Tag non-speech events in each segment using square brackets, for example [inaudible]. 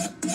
Yo.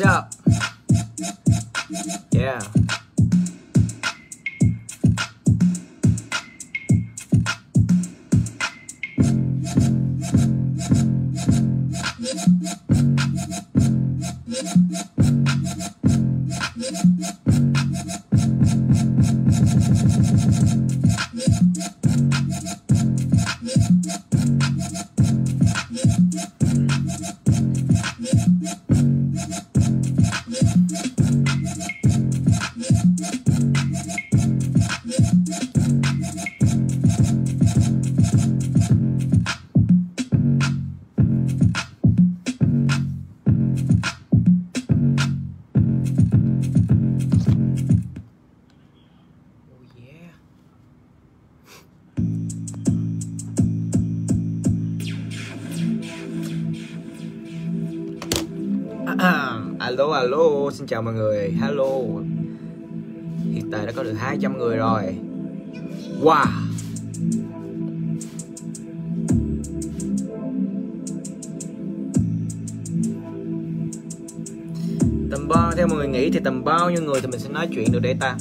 What's xin chào mọi người. Hello. Hiện tại đã có được 200 người rồi. Wow. Tầm bao, theo mọi người nghĩ thì tầm bao nhiêu người thì mình sẽ nói chuyện được đây ta?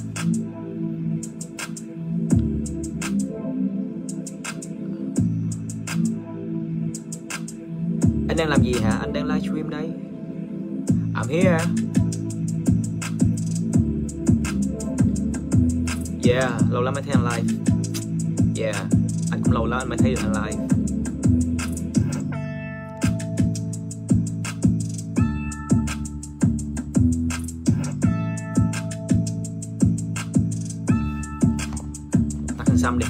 Anh đang làm gì hả? Anh đang livestream đây. I'm here. Yeah lâu lắm mới thấy anh live. Yeah anh cũng lâu lắm anh mới thấy được anh live. Tắt hình xăm đi.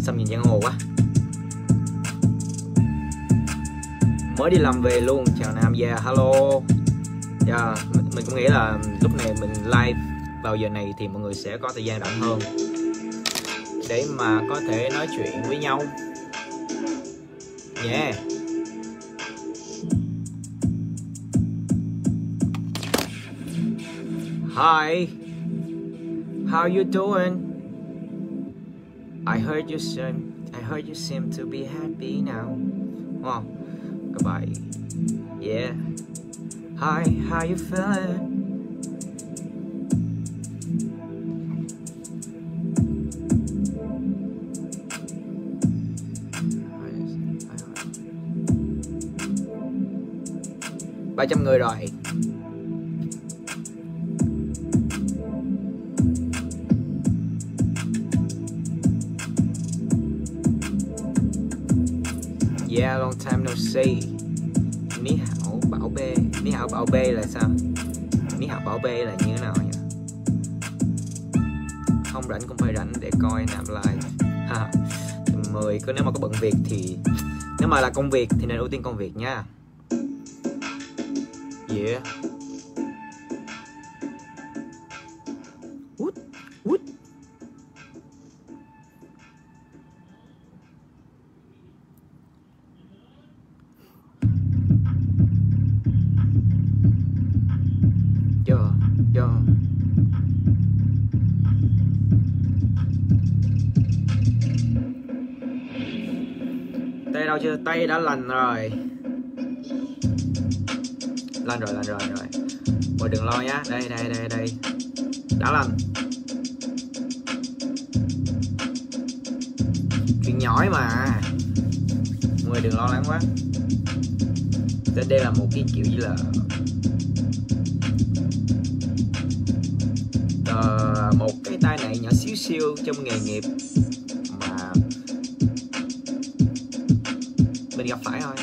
Xăm nhìn giang hồ quá. Mới đi làm về luôn chào nam yeah hello. Yeah, mình, mình cũng nghĩ là lúc này mình live vào giờ này thì mọi người sẽ có thời gian rảnh hơn để mà có thể nói chuyện với nhau. Yeah. Hi. How you doing? I heard you seem, I heard you seem to be happy now. Oh goodbye. Yeah. Hi, how you feeling? Ba trăm người rồi Yeah, long time no see. Ní hảo bảo bê, ní hảo bảo bê là sao? Ní hảo bảo bê là như thế nào nhỉ? Không rảnh cũng phải rảnh để coi nạp live. Ha. Mười, cứ nếu mà có bận việc thì nếu mà là công việc thì nên ưu tiên công việc nha. Yeah. Út, út. Chờ, chờ. Tay đâu chưa? Tay đã lành rồi lên rồi lên rồi rồi. Mọi đừng lo nhá. Đây đây đây đây. Đã lành. Chuyện nhỏ mà. Mọi người đừng lo lắng quá. Tên đây là một cái kiểu như là uh, một cái tai nạn nhỏ xíu xíu trong nghề nghiệp mà mình gặp phải thôi.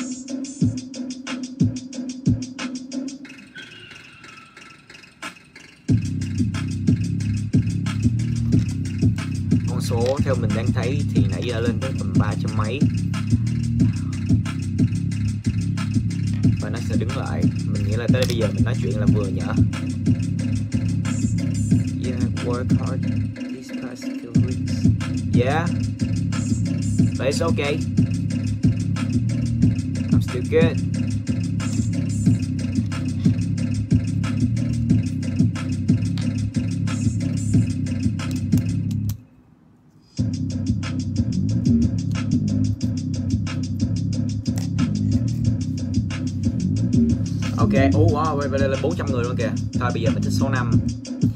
Theo thì nãy giờ lên tới tầm ba trăm mấy. Và nó sẽ đứng lại. Mình nghĩ là tới bây giờ mình nói chuyện là vừa nhở yeah, work hard. These past two weeks. Yeah. But it's okay. I'm still good. Ok, ủa wow, vậy đây là 400 người luôn kìa. Thôi bây giờ mình thích số 5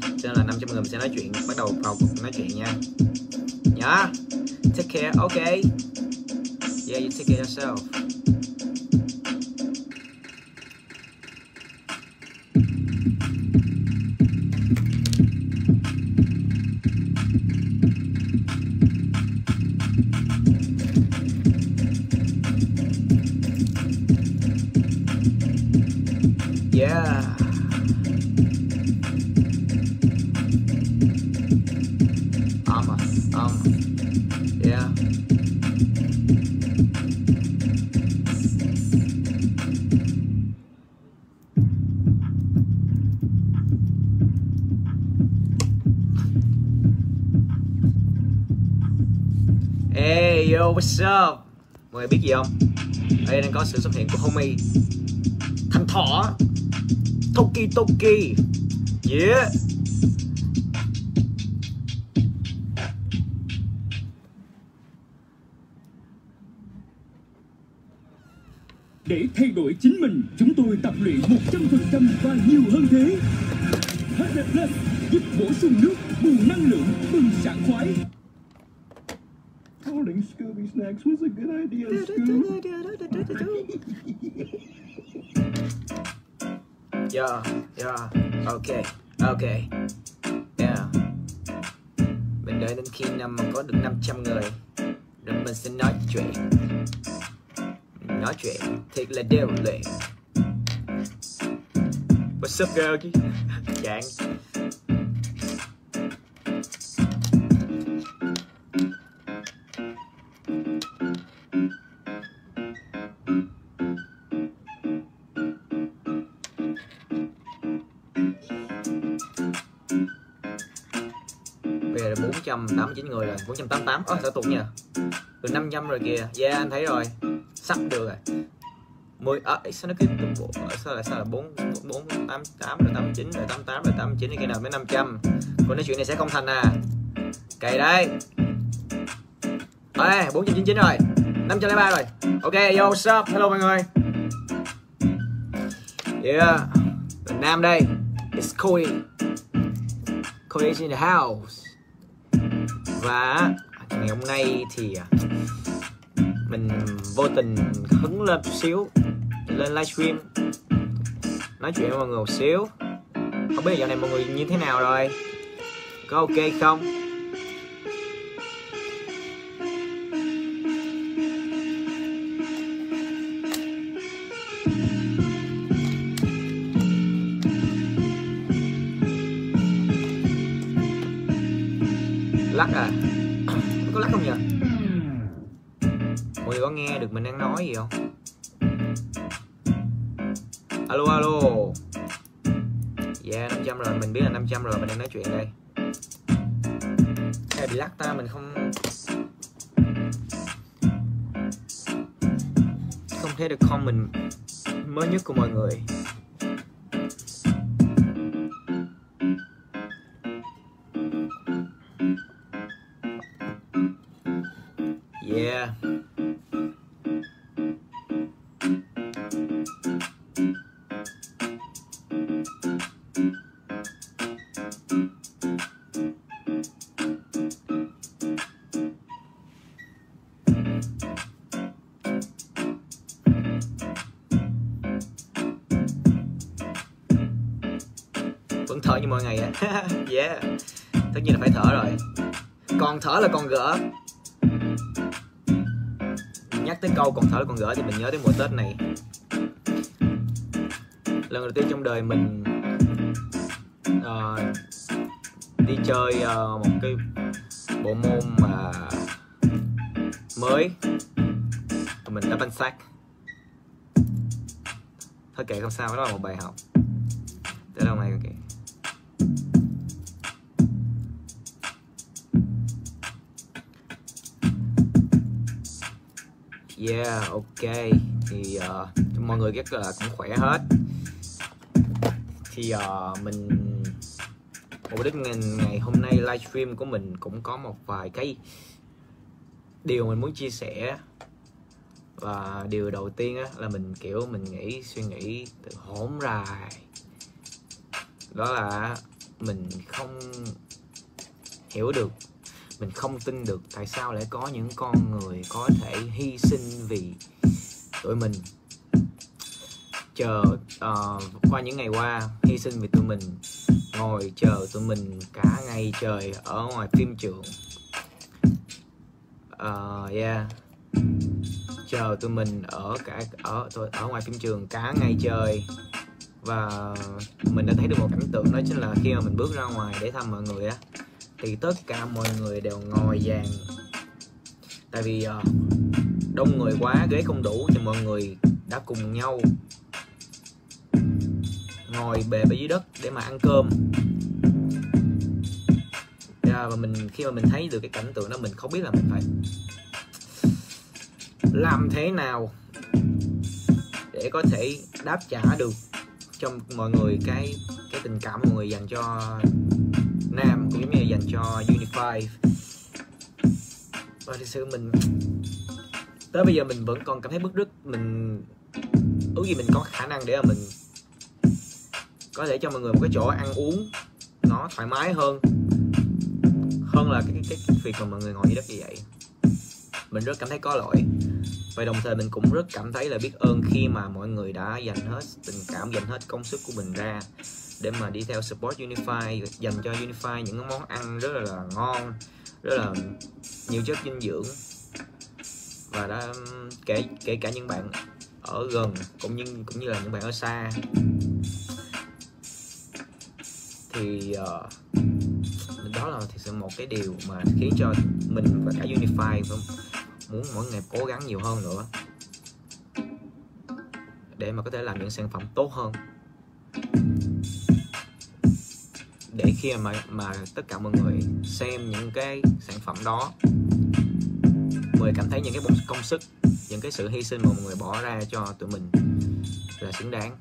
Cho nên là 500 người mình sẽ nói chuyện. Bắt đầu vào cuộc nói chuyện nha. Nhá. Yeah. Take care, ok. Yeah, you take care yourself. Hey yo, what's up? Mọi người biết gì không? Ở đây đang có sự xuất hiện của homie Thằng Thỏ Toki Toki Yeah Để thay đổi chính mình, chúng tôi tập luyện 100% và nhiều hơn thế. HD Plus giúp bổ sung nước, bù năng lượng, bừng sảng khoái. Calling Scooby Snacks. Was a good idea, Scoob. [laughs] Yeah, yeah, ok, ok Yeah. Mình đợi đến khi năm mà có được 500 người Rồi mình sẽ nói chuyện. Nói chuyện thiệt là đều luyện. What's up girl? [laughs] Dạng 489 người rồi 488 Ơ sao tụt nha. Từ 500 rồi kìa. Yeah anh thấy rồi. Sắp được rồi. 10 à, sao nó cứ tụt bộ sao là sao là 4 4 8 8 rồi 89 rồi 88 rồi 89 cái nào mới 500 còn nói chuyện này sẽ không thành à. Cày đây Ê, 499 rồi. 503 rồi. Ok, yo, what's up? Hello mọi người. Yeah. Việt Nam đây. It's Cody Koi in the house. Và ngày hôm nay thì à, Mình vô tình hứng lên chút xíu, Lên livestream. Nói chuyện với mọi người một xíu. Không biết dạo này mọi người như thế nào rồi? Có ok không? Lắc à? Có lắc không nhỉ mọi người có nghe được mình đang nói gì không? Alo alo. Dạ, yeah 500 rồi, mình biết là 500 rồi, mình đang nói chuyện đây. Cái bị lắc ta, mình không không thấy được comment mới nhất của mọi người. Vẫn thở như mọi ngày á. [laughs] yeah. tất nhiên là phải thở rồi. Còn thở là còn gỡ. Nhắc tới câu còn thở là còn gỡ thì mình nhớ tới mùa tết này. Lần đầu tiên trong đời mình uh, đi chơi uh, một cái bộ môn mà mới. Mình đã banh xác. Thôi kệ không sao đó là một bài học. Tới đâu mày kệ yeah ok. Thì uh, mọi người rất là cũng khỏe hết. Thì uh, mình mục đích ngày, ngày hôm nay livestream của mình cũng có một vài cái điều mình muốn chia sẻ. Và điều đầu tiên á, là mình kiểu mình nghĩ suy nghĩ từ hỗn rài. Đó là mình không hiểu được mình không tin được tại sao lại có những con người có thể hy sinh vì tụi mình. Chờ uh, qua những ngày qua hy sinh vì tụi mình ngồi chờ tụi mình cả ngày trời ở ngoài phim trường. Uh, yeah. Chờ tụi mình ở cả ở ở ngoài phim trường cả ngày trời. Và mình đã thấy được một cảnh tượng đó chính là khi mà mình bước ra ngoài để thăm mọi người á thì tất cả mọi người đều ngồi dàn. Tại vì uh, đông người quá ghế không đủ thì mọi người đã cùng nhau ngồi bề bên dưới đất để mà ăn cơm. Dạ, và mình khi mà mình thấy được cái cảnh tượng đó mình không biết là mình phải làm thế nào để có thể đáp trả được cho mọi người cái cái tình cảm mọi người dành cho giống như dành cho unify. Và thực sự mình tới bây giờ mình vẫn còn cảm thấy bức rứt mình ước gì mình có khả năng để mà mình có thể cho mọi người một cái chỗ ăn uống nó thoải mái hơn. Hơn là cái cái, cái việc mà mọi người ngồi dưới đất như vậy. Mình rất cảm thấy có lỗi và đồng thời mình cũng rất cảm thấy là biết ơn khi mà mọi người đã dành hết tình cảm dành hết công sức của mình ra để mà đi theo support Unify dành cho Unify những món ăn rất là, là ngon rất là nhiều chất dinh dưỡng. Và đã kể kể cả những bạn ở gần cũng như cũng như là những bạn ở xa. Thì uh, đó là thực sự một cái điều mà khiến cho mình và cả Unify muốn mỗi ngày cố gắng nhiều hơn nữa. Để mà có thể làm những sản phẩm tốt hơn. Để khi mà mà tất cả mọi người xem những cái sản phẩm đó, mọi người cảm thấy những cái công sức, những cái sự hy sinh mà mọi người bỏ ra cho tụi mình là xứng đáng.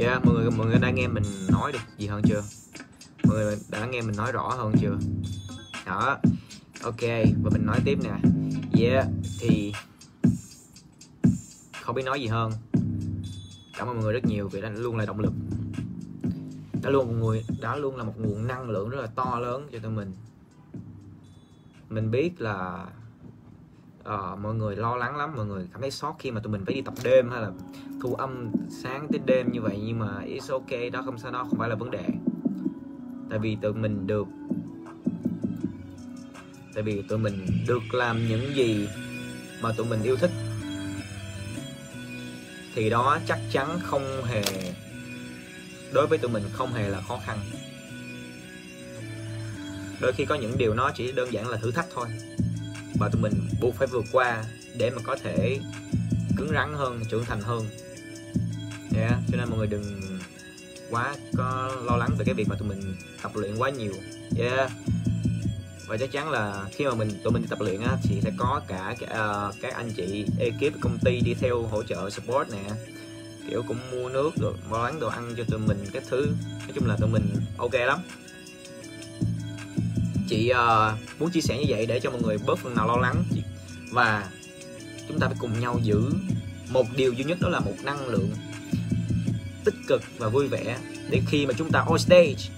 Yeah, mọi người mọi người đã nghe mình nói được gì hơn chưa? Mọi người đã nghe mình nói rõ hơn chưa? Đó ok và mình nói tiếp nè. Yeah thì không biết nói gì hơn. Cảm ơn mọi người rất nhiều vì đã luôn là động lực. Đã luôn một người đã luôn là một nguồn năng lượng rất là to lớn cho tụi mình. Mình biết là uh, mọi người lo lắng lắm mọi người cảm thấy sót khi mà tụi mình phải đi tập đêm hay là thu âm sáng tới đêm như vậy nhưng mà it's ok đó không sao đó không phải là vấn đề. Tại vì tụi mình được tại vì tụi mình được làm những gì mà tụi mình yêu thích. Thì đó chắc chắn không hề đối với tụi mình không hề là khó khăn. Đôi khi có những điều nó chỉ đơn giản là thử thách thôi và tụi mình buộc phải vượt qua để mà có thể cứng rắn hơn trưởng thành hơn. Yeah, cho nên mọi người đừng quá có lo lắng về cái việc mà tụi mình tập luyện quá nhiều. Yeah và chắc chắn là khi mà mình tụi mình đi tập luyện á thì sẽ có cả uh, các anh chị ekip công ty đi theo hỗ trợ support nè. Kiểu cũng mua nước rồi bán đồ ăn cho tụi mình cái thứ. Nói chung là tụi mình ok lắm chị uh, muốn chia sẻ như vậy để cho mọi người bớt phần nào lo lắng. Và chúng ta phải cùng nhau giữ một điều duy nhất đó là một năng lượng tích cực và vui vẻ để khi mà chúng ta on stage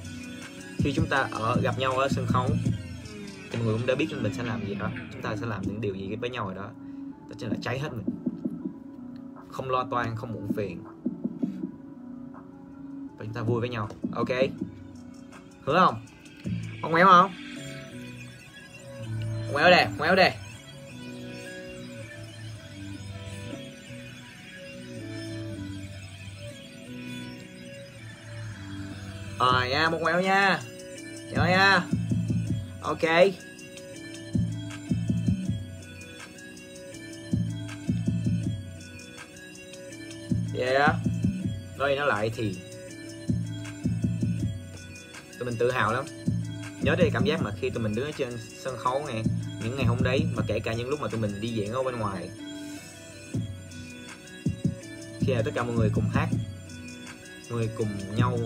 khi chúng ta ở gặp nhau ở sân khấu thì mọi người cũng đã biết mình sẽ làm gì đó. Chúng ta sẽ làm những điều gì với nhau rồi đó. Đó chính là cháy hết mình. Không lo toan không muộn phiền. Và chúng ta vui với nhau. Ok? Hứa không? Không éo không? Ngoéo đây ngoéo đây. Rồi nha, một ngoéo nha. Nhớ nha. Ok. Yeah nói nó lại thì tụi mình tự hào lắm. Nhớ đây cảm giác mà khi tụi mình đứng ở trên sân khấu này những ngày hôm đấy mà kể cả những lúc mà tụi mình đi diễn ở bên ngoài. Khi là tất cả mọi người cùng hát người cùng nhau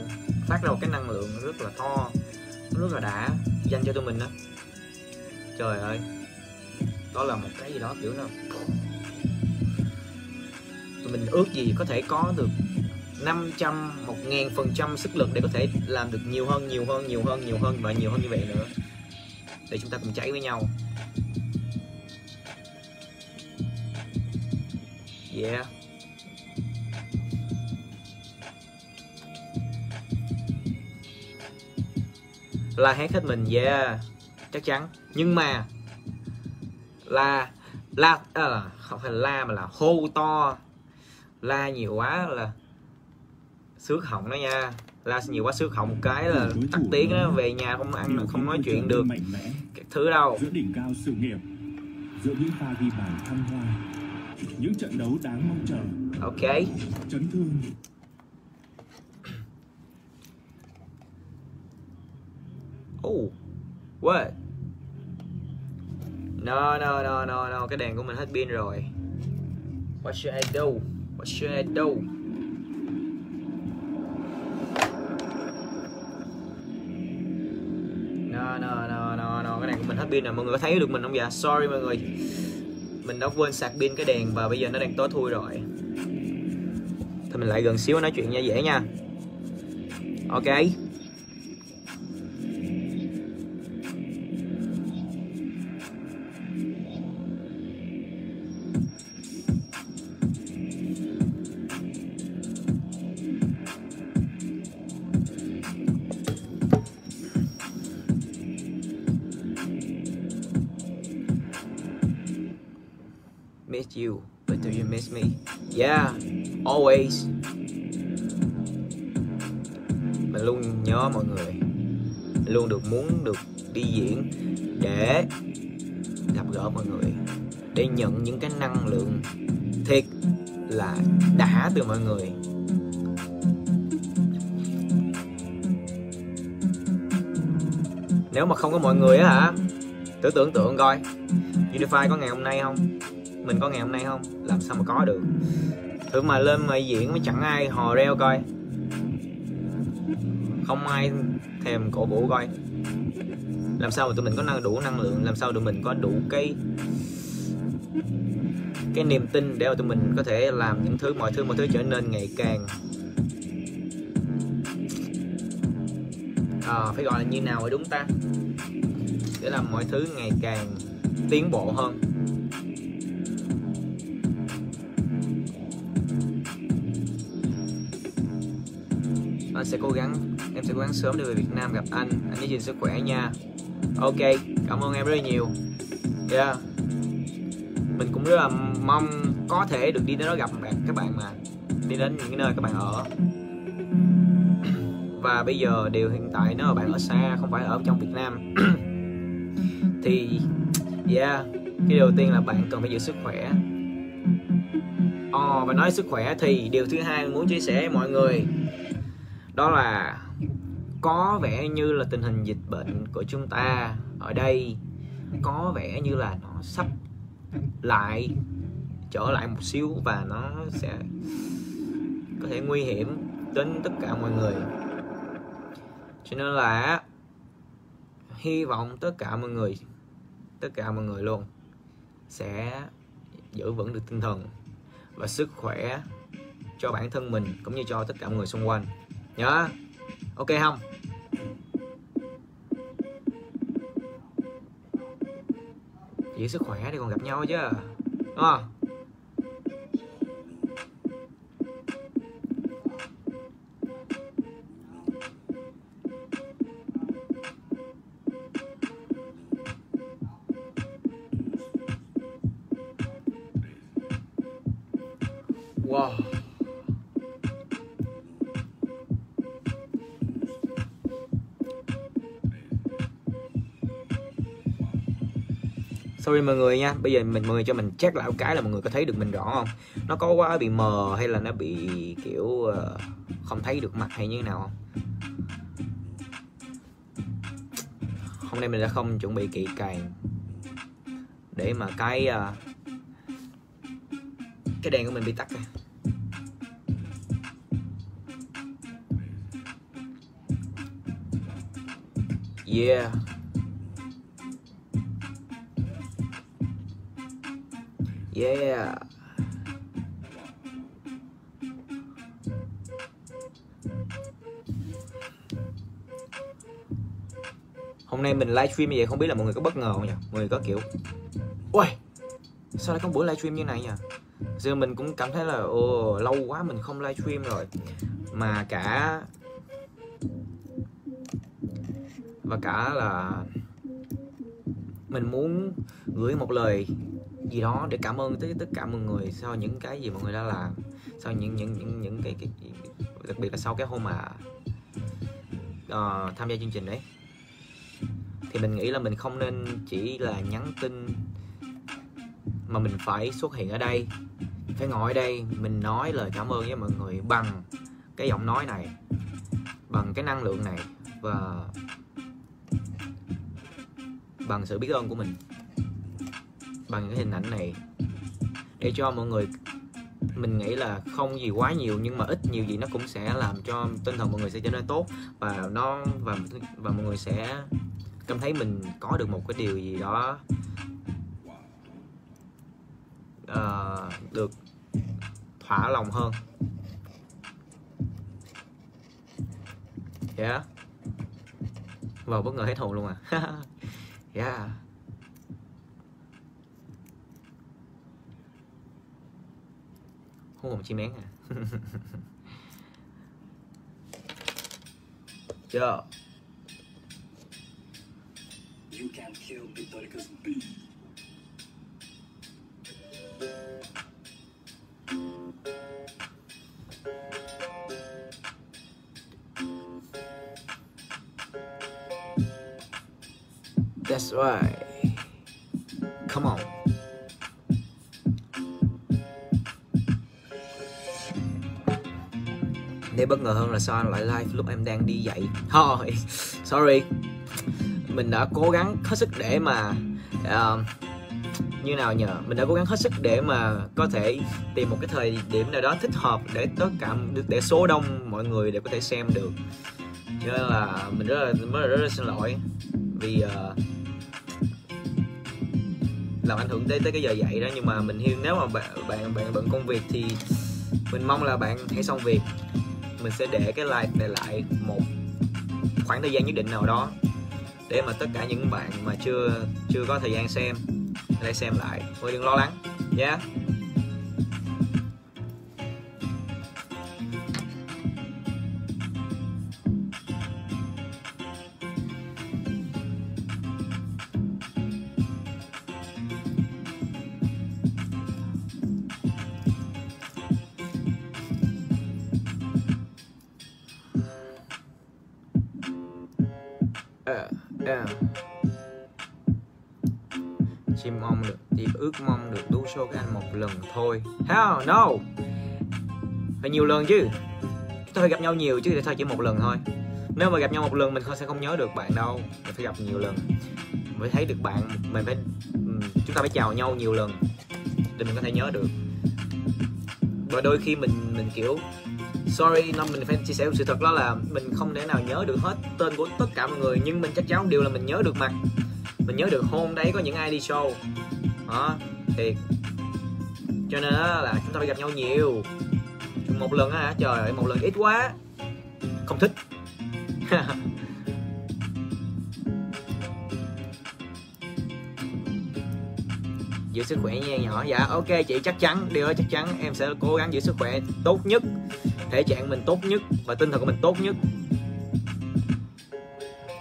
phát ra một cái năng lượng rất là to rất là đã dành cho tụi mình đó trời ơi đó là một cái gì đó kiểu nào tụi mình ước gì có thể có được 500, 1000 phần trăm sức lực để có thể làm được nhiều hơn, nhiều hơn, nhiều hơn, nhiều hơn và nhiều hơn như vậy nữa. Để chúng ta cùng cháy với nhau yeah. La hét hết mình yeah. Chắc chắn. Nhưng mà la la à, không phải là la mà là hô to. La nhiều quá là sướt họng đó nha la nhiều quá họng một cái là tắt tiếng đó về nhà không ăn không nói chuyện được các thứ đâu. Giữa đỉnh cao sự nghiệp giữa những pha ghi bàn thăng hoa những trận đấu đáng mong chờ. Ok. Chấn thương. Oh what no no no no no cái đèn của mình hết pin rồi. What should I do? What should I do no no no no. Cái đèn của mình hết pin rồi. Mọi người có thấy được mình không? Dạ sorry mọi người. Mình đã quên sạc pin cái đèn và bây giờ nó đang tối thui rồi. Thôi mình lại gần xíu nói chuyện nha, dễ nha. Ok. Always. Mình luôn nhớ mọi người. Mình luôn được muốn được đi diễn để gặp gỡ mọi người, để nhận những cái năng lượng thiệt là đã từ mọi người. Nếu mà không có mọi người á hả? Thử tưởng tượng coi Unify có ngày hôm nay không? mình có ngày hôm nay không làm sao mà có được thử mà lên mà diễn mới chẳng ai hò reo coi. Không ai thèm cổ vũ coi. Làm sao mà tụi mình có năng đủ năng lượng? Làm sao tụi mình có đủ cái cái niềm tin để mà tụi mình có thể làm những thứ mọi thứ mọi thứ trở nên ngày càng à, phải gọi là như nào rồi đúng ta? Để làm mọi thứ ngày càng tiến bộ hơn. Anh sẽ cố gắng em sẽ cố gắng sớm để về Việt Nam gặp anh. Anh giữ gìn sức khỏe nha. Ok cảm ơn em rất là nhiều. Yeah. Mình cũng rất là mong có thể được đi đến đó gặp bạn các bạn mà. Đi đến những cái nơi các bạn ở. [clears throat] Và bây giờ điều hiện tại nếu mà bạn ở xa không phải ở trong Việt Nam. [clears throat] Thì yeah cái đầu tiên là bạn cần phải giữ sức khỏe. Ồ, oh, và nói sức khỏe thì điều thứ hai muốn chia sẻ với mọi người đó là có vẻ như là tình hình dịch bệnh của chúng ta ở đây có vẻ như là nó sắp lại, trở lại một xíu và nó sẽ có thể nguy hiểm đến tất cả mọi người. Cho nên là hy vọng tất cả mọi người, tất cả mọi người luôn sẽ giữ vững được tinh thần và sức khỏe cho bản thân mình cũng như cho tất cả mọi người xung quanh nhớ. Ok không? Giữ sức khỏe để còn gặp nhau chứ. Đúng không? Wow. Sorry mọi người nha. Bây giờ mình mọi người cho mình check lại một cái là mọi người có thấy được mình rõ không? Nó có quá bị mờ hay là nó bị kiểu uh, không thấy được mặt hay như thế nào không? Hôm nay mình đã không chuẩn bị kỹ càng để mà cái uh, cái đèn của mình bị tắt rồi yeah. Yeah. Hôm nay mình livestream như vậy không biết là mọi người có bất ngờ không nhỉ? Mọi người có kiểu ui sao lại có buổi livestream như này nhỉ? Giờ mình cũng cảm thấy là, ồ, lâu quá mình không livestream rồi. Mà cả, và cả là mình muốn gửi một lời gì đó để cảm ơn tới tất cả mọi người sau những cái gì mọi người đã làm sau những những những những cái, cái, cái đặc biệt là sau cái hôm mà uh, tham gia chương trình đấy. Thì mình nghĩ là mình không nên chỉ là nhắn tin mà mình phải xuất hiện ở đây phải ngồi ở đây mình nói lời cảm ơn với mọi người bằng cái giọng nói này bằng cái năng lượng này và bằng sự biết ơn của mình bằng cái hình ảnh này để cho mọi người mình nghĩ là không gì quá nhiều nhưng mà ít nhiều gì nó cũng sẽ làm cho tinh thần mọi người sẽ trở nên tốt và nó và và mọi người sẽ cảm thấy mình có được một cái điều gì đó uh, được thỏa lòng hơn. Yeah. Vào bất ngờ hết hồn luôn à. [laughs] Yeah. Hôn một chim én à [laughs] chưa You can kill Pithoricus B. That's right. Bất ngờ hơn là sao anh lại live lúc em đang đi dạy? Thôi, [laughs] sorry. Mình đã cố gắng hết sức để mà uh, Như nào nhờ? Mình đã cố gắng hết sức để mà có thể tìm một cái thời điểm nào đó thích hợp Để tất cả, để số đông mọi người đều có thể xem được. Cho nên là mình rất là, rất là, rất là xin lỗi Vì uh, làm ảnh hưởng tới tới cái giờ dạy đó. Nhưng mà mình hiểu nếu mà bạn bạn bạn bận công việc thì mình mong là bạn hãy xong việc mình sẽ để cái like này lại một khoảng thời gian nhất định nào đó để mà tất cả những bạn mà chưa chưa có thời gian xem, để xem lại thôi đừng lo lắng nhé yeah. Uh, yeah. Chỉ mong được, chỉ ước mong được đu show các anh một lần thôi. Hell no. Phải nhiều lần chứ. Tôi phải gặp nhau nhiều chứ thôi chỉ một lần thôi. Nếu mà gặp nhau một lần mình sẽ không nhớ được bạn đâu. Mình phải gặp nhiều lần. Mình phải thấy được bạn. Mình phải ừ, Chúng ta phải chào nhau nhiều lần Để mình có thể nhớ được. Và đôi khi mình mình kiểu sorry, năm mình phải chia sẻ một sự thật đó là mình không thể nào nhớ được hết tên của tất cả mọi người, nhưng mình chắc chắn điều là mình nhớ được mặt. Mình nhớ được hôm đấy có những ai đi show. Đó thiệt cho nên là chúng ta phải gặp nhau nhiều. Một lần á trời ơi, một lần ít quá. Không thích. [laughs] Giữ sức khỏe nha, nhỏ. Dạ ok, chị chắc chắn. Điều đó chắc chắn. Em sẽ cố gắng giữ sức khỏe tốt nhất thể trạng mình tốt nhất và tinh thần của mình tốt nhất.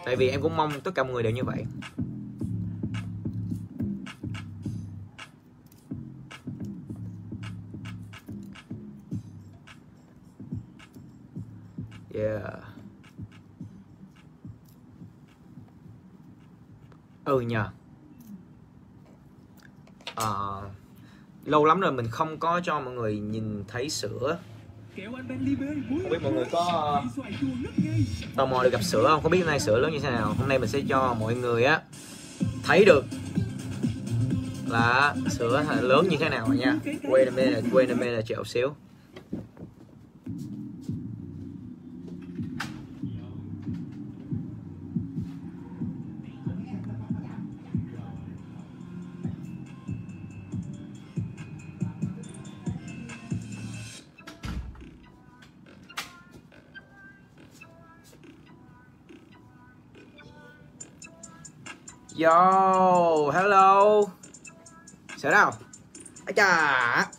Tại vì em cũng mong tất cả mọi người đều như vậy. Yeah. Ừ nhờ. À, lâu lắm rồi mình không có cho mọi người nhìn thấy sữa không biết mọi người có ờ, tò mò được gặp sữa không? Có biết hôm nay sữa lớn như thế nào. Hôm nay mình sẽ cho mọi người á, thấy được là sữa lớn như thế nào nha. Quay a minute wait a minute chịu xíu. Yo, hello Sửa đâu? Ây chà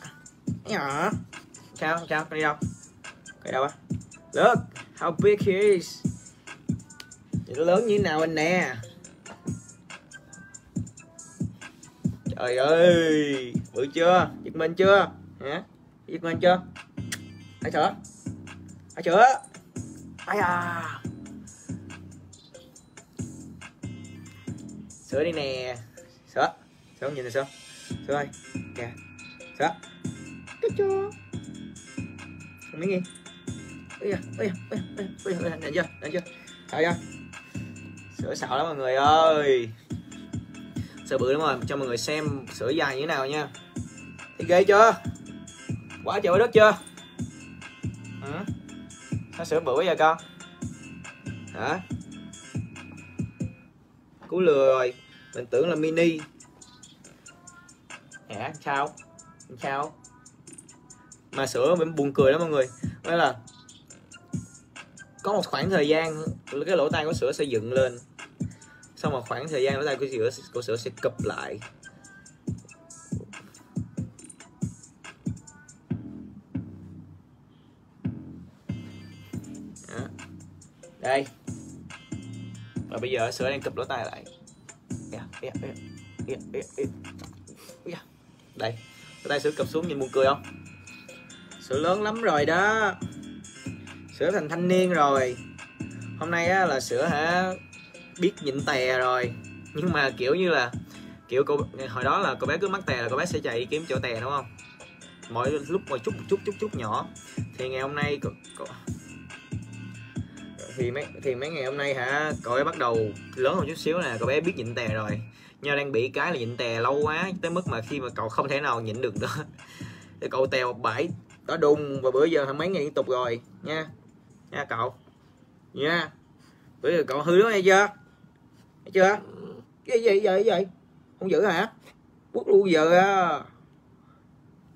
Nhỏ Chào, chào, đi đâu? Cái đâu á? Look, how big he is Nó lớn như thế nào anh nè Trời ơi Bự chưa? Giật mình chưa? Hả? Giật mình chưa? Ai sửa? Ai sửa? Ai à sửa đi nè. Sửa. Sửa nhìn này, sửa. Sửa ơi. Kìa sửa. Cái cho không biết đi ây da ây da ây da ây da ây chưa nhìn chưa. Sợ chưa? Sửa xạo lắm mọi người ơi. Sửa bự lắm rồi, cho mọi người xem sửa dài như thế nào nha. Thấy ghê chưa? Quá trời đất chưa? Ừ. sao sửa bự vậy con? Hả? Cú lừa rồi. Mình tưởng là mini. Hả? Sao? Sao? Mà sửa mình buồn cười lắm mọi người. Đó là có một khoảng thời gian cái lỗ tai của sữa sẽ dựng lên. Xong một khoảng thời gian lỗ tai của sữa của sữa sẽ cụp lại. Đó. đây và bây giờ sữa đang cụp lỗ tai lại. Dạ, dạ, dạ. Đây. Lỗ tai sữa cụp xuống nhìn buồn cười không? Sữa lớn lắm rồi đó. Sữa thành thanh niên rồi. Hôm nay á, là sữa hả? Biết nhịn tè rồi. Nhưng mà kiểu như là kiểu cô hồi đó là cô bé cứ mắc tè là cô bé sẽ chạy kiếm chỗ tè đúng không? Mỗi lúc một chút chút chút chút nhỏ. Thì ngày hôm nay cô, cô, thì mấy thì mấy ngày hôm nay hả? Cậu ấy bắt đầu lớn hơn chút xíu nè, cậu bé biết nhịn tè rồi. Nhưng đang bị cái là nhịn tè lâu quá, tới mức mà khi mà cậu không thể nào nhịn được nữa [laughs] thì cậu tè một bãi đó đùng, và bữa giờ mấy ngày liên tục rồi, nha. Nha cậu. Nha. Bữa giờ cậu hư đó hay chưa? Hay chưa? Cái gì vậy vậy? Không giữ hả? Quất luôn giờ à.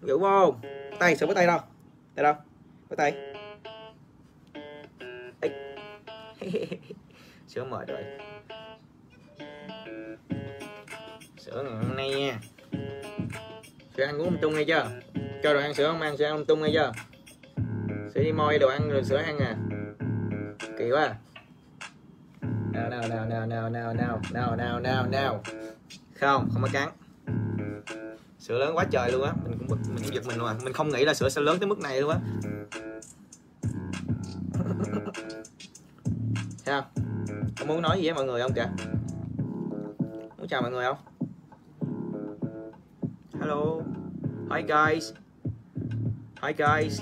Giữ không? Tay sợ với tay đâu? Tay đâu? Với tay. [laughs] sữa mệt rồi sữa ngày hôm nay nha. Sữa ăn uống tung hay chưa? Cho đồ ăn sữa không ăn, sữa ăn tung hay chưa? Sữa đi môi đồ ăn rồi sữa ăn à. Kỳ quá. Nào nào nào nào nào nào nào nào nào nào nào. Không không có cắn. Sữa lớn quá trời luôn á. Mình cũng bực, mình cũng giật mình luôn à. Mình không nghĩ là sữa sẽ lớn tới mức này luôn á. [laughs] thấy không? Muốn nói gì với mọi người không kìa? Muốn chào mọi người không? Hello. Hi guys. Hi guys.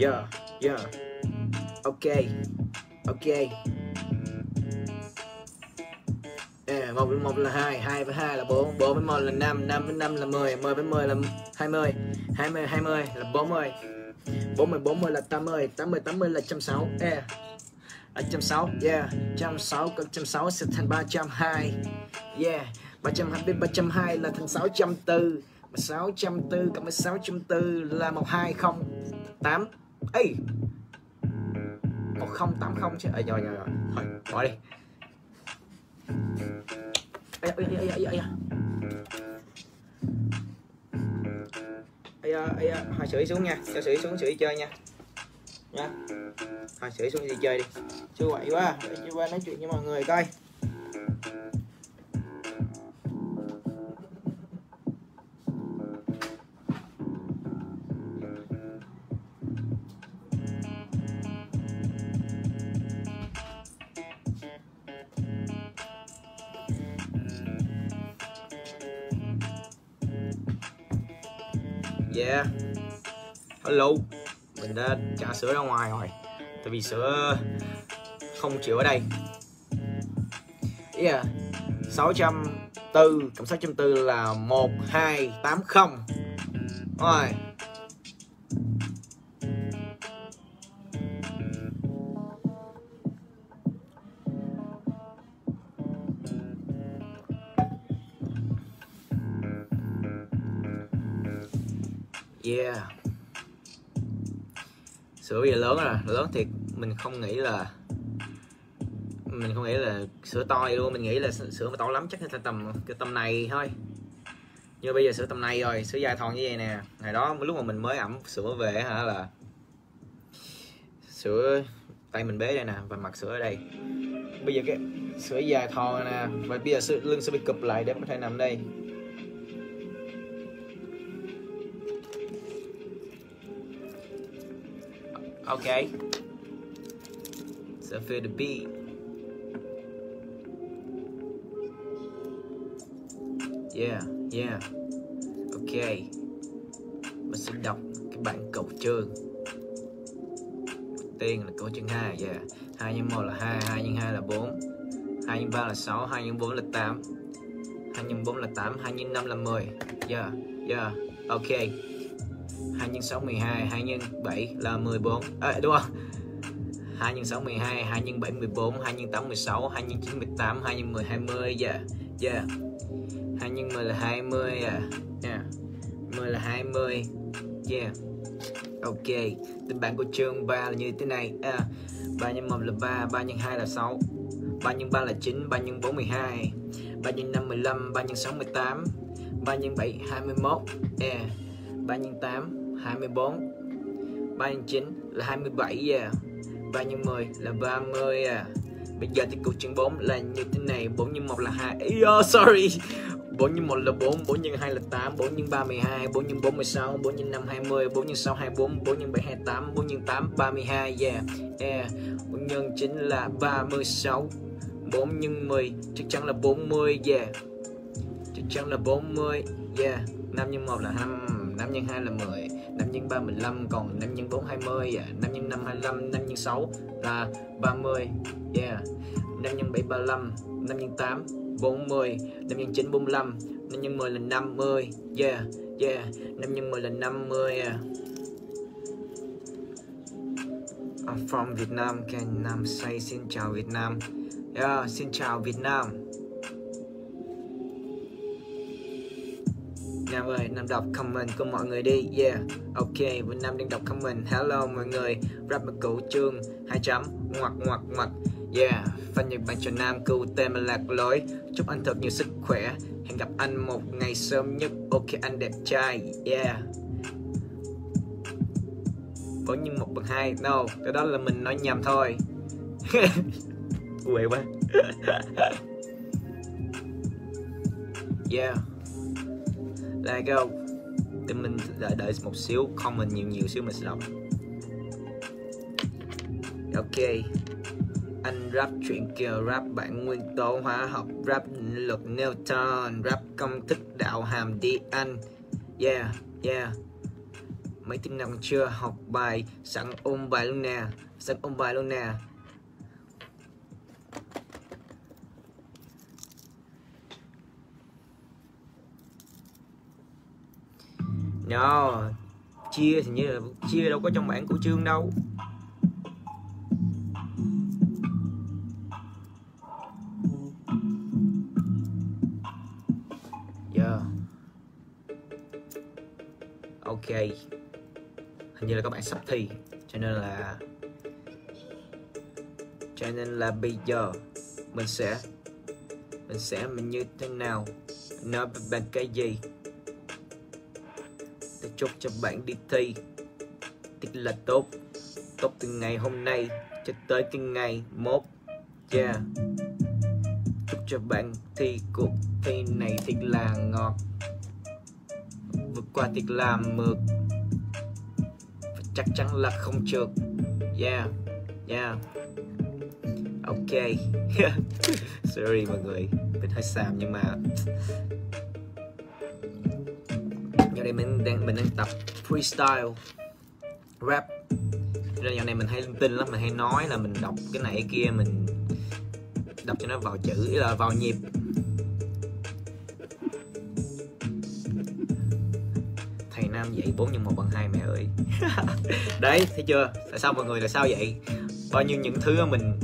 Yeah yeah. Okay okay. Một với một là hai, hai với hai là bốn, bốn với một là năm, năm với năm là mười, mười với mười là hai 20 20 là 40 40 40 là 80 80 80 là 160 yeah. À, 160 yeah. 160 cộng 160 sẽ thành 320 yeah. 320 320 là thành 604 604 cộng với 604 là 1208 Ê! 1080 chứ. Ê rồi rồi rồi. Thôi bỏ đi. Ây da, ây da, ây da, ây ấy ấy hồi sưởi xuống nha. Cho sưởi xuống sưởi chơi nha. Nha. Hồi sưởi xuống đi chơi đi. Chưa quậy quá. Để chưa qua nói chuyện với mọi người coi. Hello. Mình đã trả sữa ra ngoài rồi. Tại vì sữa không chịu ở đây. Yeah. 604 cộng 604 là 1280 rồi. Yeah sữa bây giờ lớn rồi lớn thiệt mình không nghĩ là mình không nghĩ là sữa to vậy luôn. Mình nghĩ là sữa mà to lắm chắc là tầm cái tầm này thôi. Nhưng bây giờ sữa tầm này rồi sữa dài thòn như vậy nè. Ngày đó lúc mà mình mới ẩm sữa về hả là sữa tay mình bế đây nè và mặt sữa ở đây. Bây giờ cái sữa dài thòn nè và bây giờ sữa, lưng sẽ bị cụp lại để có thể nằm đây. Okay. So feel the beat. Yeah, yeah. Ok. Mình sẽ đọc cái bản cầu trương. Tiên là câu chương 2, yeah. 2 nhân 1 là 2, 2 nhân 2 là 4. 2 nhân 3 là 6, 2 nhân 4 là 8. 2 nhân 4 là 8, 2 nhân 5 là 10. Yeah, yeah. Ok. 2 nhân 6 12 2 nhân 7 là 14 à, đúng không? 2 x 6 12 2 x 7 14 2 x 8 16 2 x 9 18 2 x 10 20 yeah yeah 2 x 10 là 20 yeah yeah 10 là 20 yeah ok tình bạn của chương 3 là như thế này. À, 3 x 1 là 3 3 x 2 là 6 3 x 3 là 9 3 x 4 12 3 x 5 15 3 x 6 18 3 x 7 21 yeah 3 x 8 24 3 x 9 là 27 yeah. 3 x 10 là 30 yeah. Bây giờ thì câu chuyện 4 là như thế này 4 x 1 là 2 Yo, sorry 4 x 1 là 4 4 x 2 là 8 4 x 3 12 4 x 4 16 4 x 5 20 4 x 6 24 4 x 7 28 4 x 8 32 yeah yeah 4 nhân 9 là 36 4 x 10 chắc chắn là 40 yeah chắc chắn là 40 yeah 5 x 1 là 5 5 nhân 2 là 10 5 nhân 3 15 còn 5 nhân 4 20 5 nhân 5 25 5 nhân 6 là 30 yeah 5 nhân 7 35 5 nhân 8 40 5 nhân 9 45 5 nhân 10 là 50 yeah yeah 5 nhân 10 là 50 yeah I'm from Việt Nam Can Nam say xin chào Việt Nam yeah xin chào Việt Nam Nam ơi, Nam đọc comment của mọi người đi. Yeah, ok, Vinh Nam đang đọc comment. Hello mọi người, rap một cửu chương hai chấm, ngoặc ngoặc ngoặc. Yeah, fan Nhật Bản cho Nam cưu tên mà lạc lối. Chúc anh thật nhiều sức khỏe. Hẹn gặp anh một ngày sớm nhất. Ok anh đẹp trai, yeah. Vẫn như một bằng hai. No, cái đó là mình nói nhầm thôi. [laughs] Quệ quá. [laughs] Yeah. Let go. Thì mình đợi đợi một xíu, comment nhiều nhiều xíu mình sẽ đọc. Ok. Anh rap chuyện kiểu rap bản nguyên tố hóa học, rap luật Newton, rap công thức đạo hàm đi anh. Yeah yeah. Mấy tiếng nào chưa học bài sẵn ôn bài luôn nè, sẵn ôn bài luôn nè. No. Chia thì như là chia đâu có trong bản của chương đâu. Yeah. Ok. Hình như là các bạn sắp thi, Cho nên là, Cho nên là bây giờ Mình sẽ Mình sẽ mình như thế nào? Nói về cái gì? Chúc cho bạn đi thi. Thật là tốt. Tốt từ ngày hôm nay cho tới cái ngày mốt. Yeah. Chúc cho bạn thi cuộc thi này thật là ngọt. Vượt qua thật là mượt. Và chắc chắn là không trượt. Yeah. Yeah. Ok. [laughs] Sorry mọi người. Mình hơi xàm nhưng mà đây mình đang mình đang tập freestyle rap. Nên dạo này mình hay linh tinh lắm, mình hay nói là mình đọc cái này cái kia, mình đọc cho nó vào chữ, ý là vào nhịp. Thầy nam dạy 4 nhân 1 bằng 2 mẹ ơi. [laughs] Đấy, thấy chưa? Tại sao mọi người là sao vậy? Bao nhiêu những thứ mình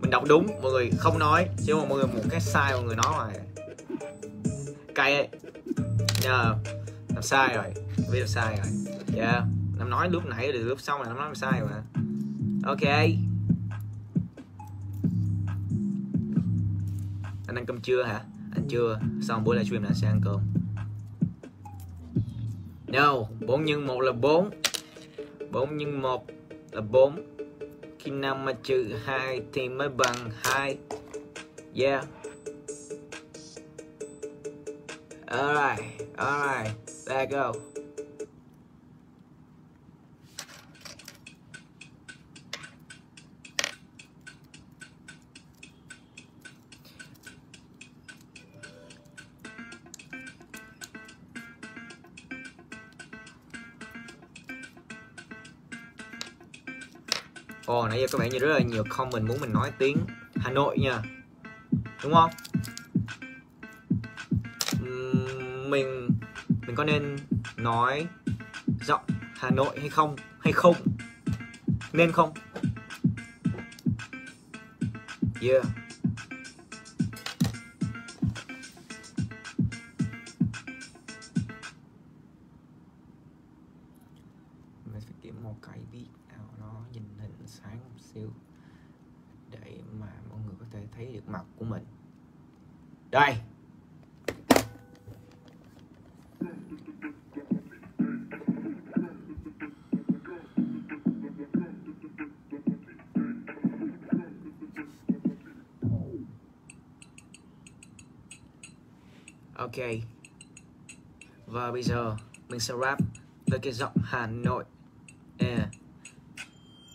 mình đọc đúng, mọi người không nói, chứ mà mọi người một cái sai mọi người nói mà. Cay ấy nhờ làm sai rồi. Biết làm sai rồi. Yeah. năm nói lúc nãy được lúc xong là năm nói làm sai mà. Ok. Anh ăn cơm trưa hả? Anh chưa xong buổi livestream là sẽ ăn cơm. No. 4 nhân 1 là 4 4 nhân 1 là 4 Khi 5 mà trừ 2 thì mới bằng 2 Yeah. Alright, alright, there go Ồ, nãy giờ có vẻ như rất là nhiều comment muốn mình nói tiếng Hà Nội nha Đúng không? Mình có nên nói giọng Hà Nội hay không? Hay không? Nên không? Yeah gangster sẽ rap với cái giọng Hà Nội yeah.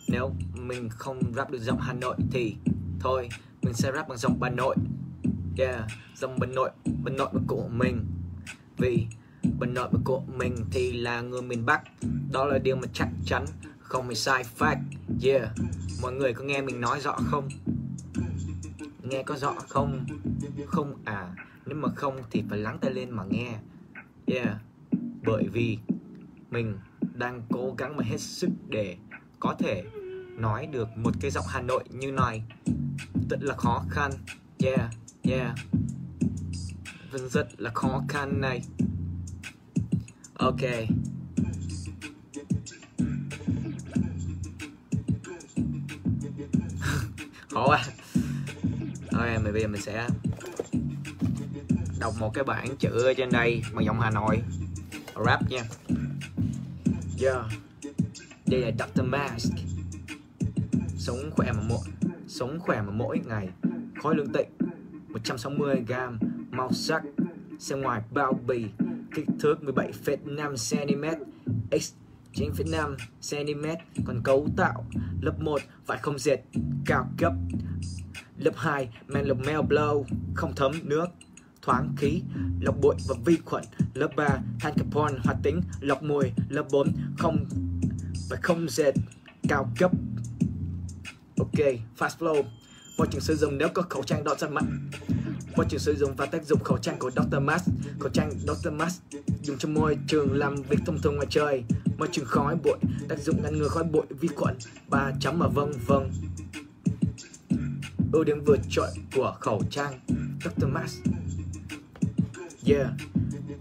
Nếu mình không rap được giọng Hà Nội thì thôi mình sẽ rap bằng giọng Bà Nội yeah. Giọng Bà Nội, Bà Nội của mình Vì Bà Nội của mình thì là người miền Bắc Đó là điều mà chắc chắn không phải sai fact Yeah Mọi người có nghe mình nói rõ không? Nghe có rõ không? Không à Nếu mà không thì phải lắng tay lên mà nghe Yeah bởi vì mình đang cố gắng mà hết sức để có thể nói được một cái giọng Hà Nội như này. Rất là khó khăn. Yeah yeah. Vẫn rất là khó khăn này. Ok. [laughs] Khó quá. Ok mình bây giờ mình sẽ đọc một cái bảng chữ ở trên đây bằng giọng Hà Nội rap nha Yeah Đây là Dr. Mask. Sống khỏe mà mỗi Sống khỏe mà mỗi ngày. Khói lương tịnh 160g Màu sắc Xem ngoài bao bì. Kích thước 17,5cm X 9,5cm Còn cấu tạo Lớp 1 vải không dệt Cao cấp. Lớp 2 men lọc mel blow Không thấm nước thoáng khí, lọc bụi và vi khuẩn. Lớp 3, than carbon hoạt tính, lọc mùi. Lớp 4, không và không dệt cao cấp. Ok, fast flow. Môi trường sử dụng nếu có khẩu trang đo ra mặt. Môi trường sử dụng và tác dụng khẩu trang của Dr. Mask. Khẩu trang Dr. Mask dùng cho môi trường làm việc thông thường ngoài trời. Môi trường khói bụi, tác dụng ngăn ngừa khói bụi, vi khuẩn. Ba chấm mà vâng vâng. Ưu điểm vượt trội của khẩu trang Dr. Mask Yeah,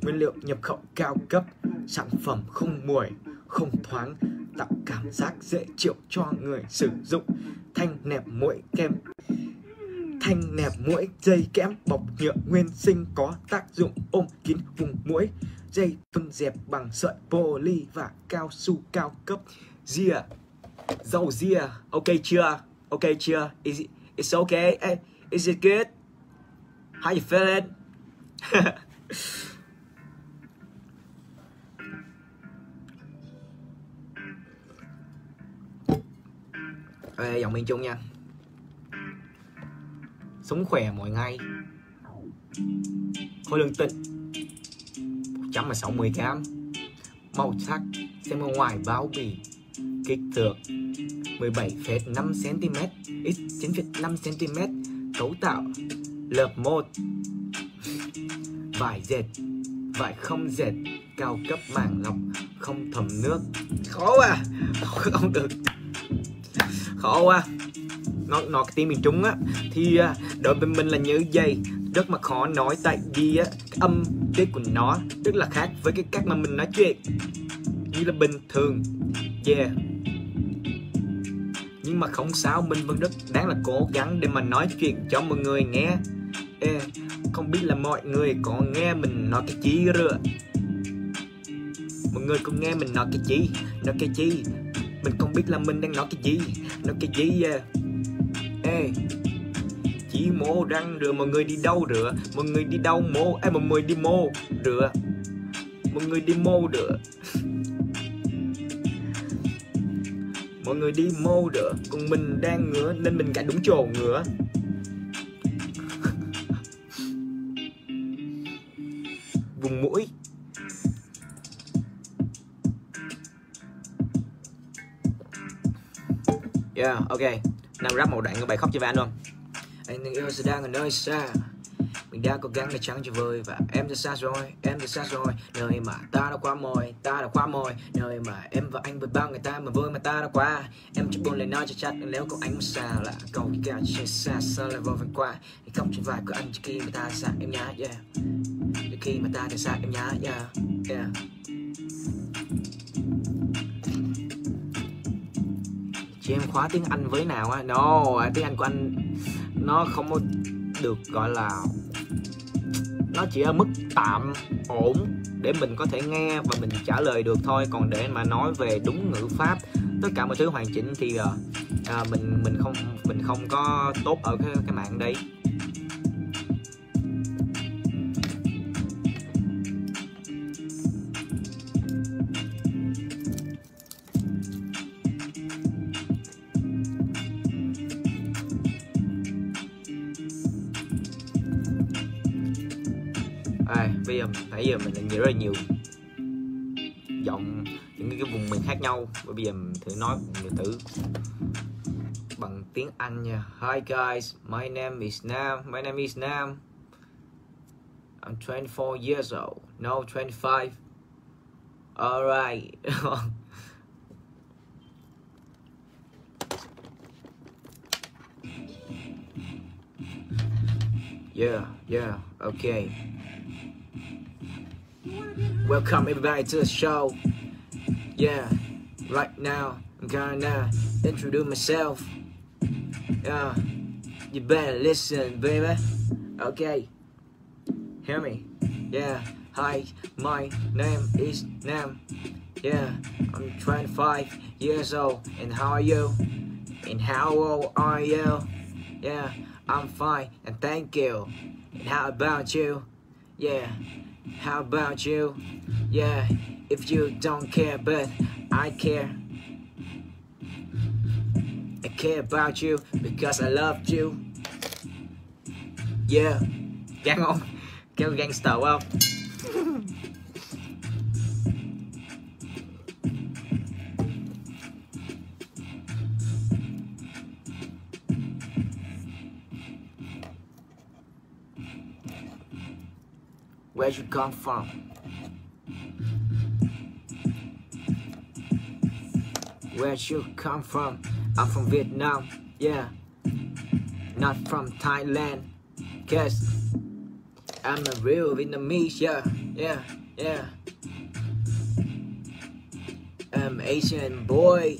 nguyên liệu nhập khẩu cao cấp, sản phẩm không mùi, không thoáng, tạo cảm giác dễ chịu cho người sử dụng. Thanh nẹp mũi kem Thanh nẹp mũi dây kẽm bọc nhựa nguyên sinh có tác dụng ôm kín vùng mũi Dây tuân dẹp bằng sợi poly và cao su cao cấp Yeah, Dầu yeah, Ok chưa? Ok chưa? Is it, it's okay? Is it good? How you feeling? [laughs] Ê, dòng miền Trung nha. Sống khỏe mỗi ngày. Khối lượng tịnh 160 gram màu sắc xem ở ngoài bao bì. Kích thước 17,5 cm x 9,5 cm cấu tạo lớp 1 vải dệt vải không dệt, cao cấp màng lọc, không thấm nước. Khó à [laughs] không được. Khó quá à. nó nó cái tiếng miền trung á, thì à, đối với mình là như vậy. Rất mà khó nói tại vì á cái âm tiết của nó rất là khác với cái cách mà mình nói chuyện. Như là bình thường, yeah. Nhưng mà không sao, mình vẫn rất đáng là cố gắng để mà nói chuyện cho mọi người nghe. Yeah không biết là mọi người có nghe mình nói cái chi rồi mọi người có nghe mình nói cái chi nói cái chi mình không biết là mình đang nói cái gì, nói cái gì yeah. ê chỉ mô răng rửa, mọi người đi đâu rửa? Mọi người đi đâu mô? Ê, mọi người đi mô rửa. Mọi người đi mô rửa. Mọi người đi mô rửa. Còn mình đang ngửa nên mình gãi đúng chỗ ngửa. Vùng mũi. Yeah, ok. Nam rap một đoạn bài khóc cho van luôn. Anh đang yêu sẽ đang ở nơi xa. Mình đã cố gắng để chẳng cho vơi Và em đã xa rồi, em đã xa rồi. Nơi mà ta đã qua mồi, ta đã qua mồi Nơi mà em và anh với bao người ta mà vui mà ta đã qua Em chỉ buồn lời nói cho chắc nếu có anh muốn xa là Câu kia chia xa xa lại vô vần qua. Thì không chỉ vài của anh chỉ khi mà ta xa em nhá, yeah khi mà ta rời xa em nhá, yeah, yeah chị em khóa tiếng Anh với nào á? No tiếng Anh của anh nó không có được gọi là nó chỉ ở mức tạm ổn để mình có thể nghe và mình trả lời được thôi. Còn để mà nói về đúng ngữ pháp tất cả mọi thứ hoàn chỉnh thì ờ, à, mình mình không mình không có tốt ở cái cái mạng đấy. Nãy giờ mình nhận rất là nhiều giọng những cái vùng miền khác nhau. Và bây giờ mình thử nói một từ bằng tiếng Anh nha. Hi guys, my name is Nam. My name is Nam. I'm 24 years old. No, 25 Alright. [laughs] Yeah, yeah, okay. Welcome everybody to the show. Yeah, right now I'm gonna introduce myself. Yeah, you better listen, baby. Okay, hear me. Yeah, hi, my name is Nam. Yeah, I'm 25 years old. And how are you? And how old are you? Yeah, I'm fine and thank you. And how about you? Yeah. How about you? Yeah, if you don't care, but I care. I care about you because I loved you. Yeah, gan không? Kêu gangster không? Where you come from? Where you come from? I'm from Vietnam, yeah. Not from Thailand. Cause I'm a real Vietnamese, yeah, yeah, yeah. I'm Asian boy,